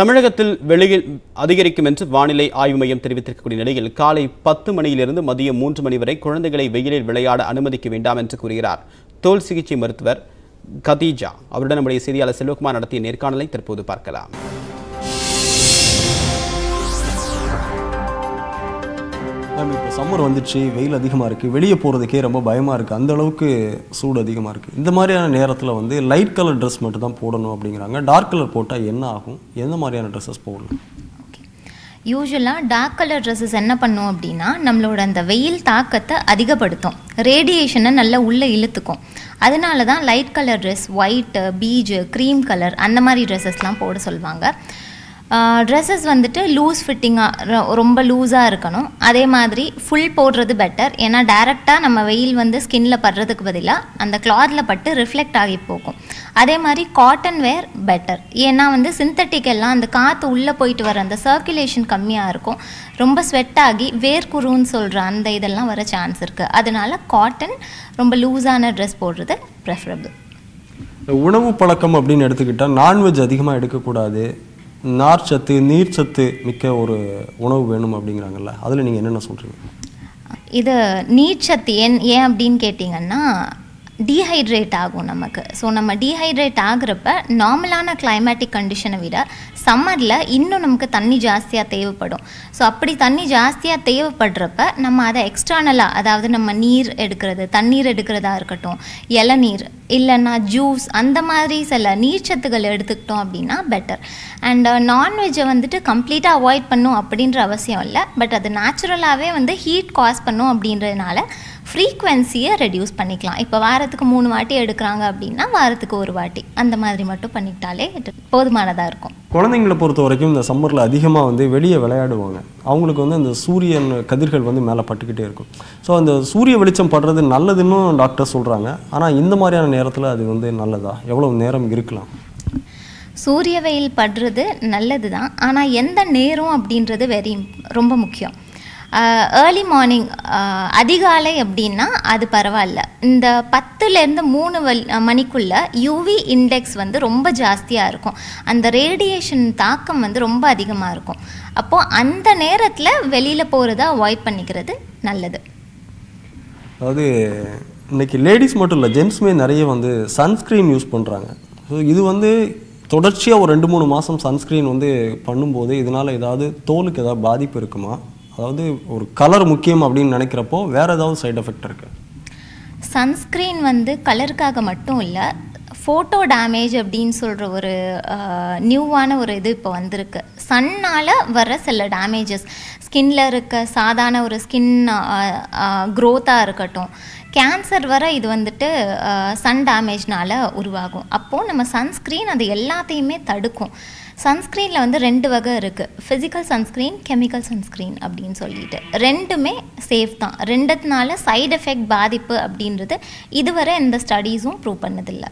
தமிழகத்தில் வெளியில் அதிகரிக்கும் என்று வானிலை ஆய்வு மையம் தெரிவித்திருக்கக்கூடிய நிலையில் காலை பத்து மணியிலிருந்து மதியம் மூன்று மணி வரை குழந்தைகளை வெயிலில் விளையாட அனுமதிக்க வேண்டாம் என்று கூறுகிறார். தோல் சிகிச்சை மருத்துவர் கதீஜா. அவருடன் நம்முடைய செய்தியாளர் செல்வகுமார் நடத்திய நேர்காணலை தற்போது பார்க்கலாம். மேம் இப்போ சம்மர் வந்துச்சு வெயில் அதிகமாக இருக்குது வெளியே போகிறதுக்கே ரொம்ப பயமாக இருக்குது அந்த அளவுக்கு சூடு அதிகமாக இருக்குது இந்த மாதிரியான நேரத்தில் வந்து லைட் கலர் ட்ரெஸ் மட்டும் தான் போடணும் அப்படிங்கிறாங்க. டார்க் கலர் போட்டால் என்ன ஆகும்? எந்த மாதிரியான ட்ரெஸ்ஸஸ் போடணும்? யூஸ்வலாக டார்க் கலர் ட்ரெஸ்ஸஸ் என்ன பண்ணும் அப்படின்னா நம்மளோட அந்த வெயில் தாக்கத்தை அதிகப்படுத்தும். ரேடியேஷனை நல்லா உள்ளே இழுத்துக்கும். அதனால தான் light colour dress white beige cream colour அந்த மாதிரி ட்ரெஸ்ஸஸ்லாம் போட சொல்லுவாங்க. ட்ரெஸ்ஸஸ் வந்துட்டு லூஸ் ஃபிட்டிங்காக ரொம்ப லூஸாக இருக்கணும். அதே மாதிரி ஃபுல் போடுறது பெட்டர் ஏன்னா டேரெக்டாக நம்ம வெயில் வந்து ஸ்கின்ல படுறதுக்கு பதிலாக அந்த கிளாத்தில் பட்டு ரிஃப்ளெக்ட் ஆகி போகும். அதே மாதிரி காட்டன் வேர் பெட்டர் ஏன்னா வந்து சிந்தட்டிக் எல்லாம் அந்த காற்று உள்ளே போயிட்டு வர அந்த சர்க்குலேஷன் கம்மியாக இருக்கும். ரொம்ப ஸ்வெட் ஆகி வேர்க்குருன்னு சொல்கிற அந்த இதெல்லாம் வர சான்ஸ் இருக்குது அதனால காட்டன் ரொம்ப லூஸான ட்ரெஸ் போடுறது ப்ரெஃபரபிள் உணவு பழக்கம் அப்படின்னு எடுத்துக்கிட்டால் நான்வெஜ் அதிகமாக எடுக்கக்கூடாது. நார்ச்சத்து நீர்ச்சத்து மிக்க ஒரு உணவு வேணும் அப்படிங்கிறாங்கல்ல அதில் நீங்கள் என்னென்ன சொல்கிறீங்க இது நீர்ச்சத்து ஏன் ஏன் அப்படின்னு கேட்டிங்கன்னா டீஹைட்ரேட் ஆகும் நமக்கு. ஸோ நம்ம டீஹைட்ரேட் ஆகுறப்ப நார்மலான கிளைமேட்டிக் கண்டிஷனை விட சம்மரில் இன்னும் நமக்கு தண்ணி ஜாஸ்தியாக தேவைப்படும். ஸோ அப்படி தண்ணி ஜாஸ்தியாக தேவைப்படுறப்ப நம்ம அதை எக்ஸ்டர்னலாக அதாவது நம்ம நீர் எடுக்கிறது தண்ணீர் எடுக்கிறதா இருக்கட்டும் இளநீர் இல்லைன்னா ஜூஸ் அந்த மாதிரி சில நீர்ச்சத்துக்கள் எடுத்துக்கிட்டோம் அப்படின்னா பெட்டர் அண்ட் நான்வெஜ்ஜை வந்துட்டு கம்ப்ளீட்டாக அவாய்ட் பண்ணும் அப்படின்ற அவசியம் இல்லை. பட் அது நேச்சுரலாகவே வந்து ஹீட் காஸ் பண்ணும் அப்படின்றதுனால ஃப்ரீக்வன்சியை ரெடியூஸ் பண்ணிக்கலாம். இப்போ வாரத்துக்கு மூணு வாட்டி எடுக்கிறாங்க அப்படின்னா வாரத்துக்கு ஒரு வாட்டி. அந்த மாதிரி மட்டும் பண்ணிக்கிட்டாலே போதுமானதாக இருக்கும். குழந்தைங்களை பொறுத்த வரைக்கும் இந்த சம்மரில் அதிகமாக வந்து வெளியே விளையாடுவாங்க. அவங்களுக்கு வந்து அந்த சூரியன் கதிர்கள் வந்து மேலே பட்டுக்கிட்டே இருக்கும். ஸோ அந்த சூரிய வெளிச்சம் படுறது நல்லதுன்னு டாக்டர் சொல்கிறாங்க ஆனால் இந்த மாதிரியான நேரத்தில் அது வந்து நல்லதா? எவ்வளோ நேரம் இருக்கலாம்? சூரிய வெயில் படுறது நல்லது தான் ஆனால் எந்த நேரம் அப்படின்றது வெரி ரொம்ப முக்கியம். ஏர்லி மார்னிங் அதிகாலை அப்படின்னா அது பரவாயில்ல. இந்த பத்துலேருந்து மூணு வல் மணிக்குள்ள யூவி இண்டெக்ஸ் வந்து ரொம்ப ஜாஸ்தியாக இருக்கும். அந்த ரேடியேஷன் தாக்கம் வந்து ரொம்ப அதிகமாக இருக்கும். அப்போது அந்த நேரத்தில் வெளியில் போகிறத அவாய்ட் பண்ணிக்கிறது நல்லது. அதாவது இன்னைக்கு லேடிஸ் மட்டும் இல்லை ஜென்ஸுமே நிறைய வந்து சன்ஸ்க்ரீன் யூஸ் பண்ணுறாங்க ஸோ இது வந்து தொடர்ச்சியாக ஒரு ரெண்டு மூணு மாதம் சன்ஸ்க்ரீன் வந்து பண்ணும்போது இதனால் ஏதாவது தோலுக்கு ஏதாவது பாதிப்பு இருக்குமா? அதாவது ஒரு கலர் முக்கியம் அப்படின்னு நினைக்கிறப்போ வேறு ஏதாவது சைடு எஃபெக்ட் இருக்குது சன்ஸ்க்ரீன் வந்து கலருக்காக மட்டும் இல்லை ஃபோட்டோ டேமேஜ் அப்படின்னு சொல்கிற ஒரு நியூவான ஒரு இது இப்போ வந்திருக்கு. சன்னால் வர சில டேமேஜஸ் ஸ்கின்ல இருக்க சாதாரண ஒரு ஸ்கின் க்ரோத்தாக இருக்கட்டும். கேன்சர் வர இது வந்துட்டு சன் டேமேஜ்னால உருவாகும். அப்போது நம்ம சன்ஸ்க்ரீன் அது எல்லாத்தையுமே தடுக்கும். சன்ஸ்க்ரீனில் வந்து ரெண்டு வகை இருக்குது ஃபிசிக்கல் சன்ஸ்க்ரீன் கெமிக்கல் சன்ஸ்க்ரீன் அப்படின்னு சொல்லிட்டு. ரெண்டுமே சேஃப் தான். ரெண்டுத்தினால சைடு எஃபெக்ட் பாதிப்பு அப்படின்றது இதுவரை எந்த ஸ்டடீஸும் ப்ரூவ் பண்ணதில்லை.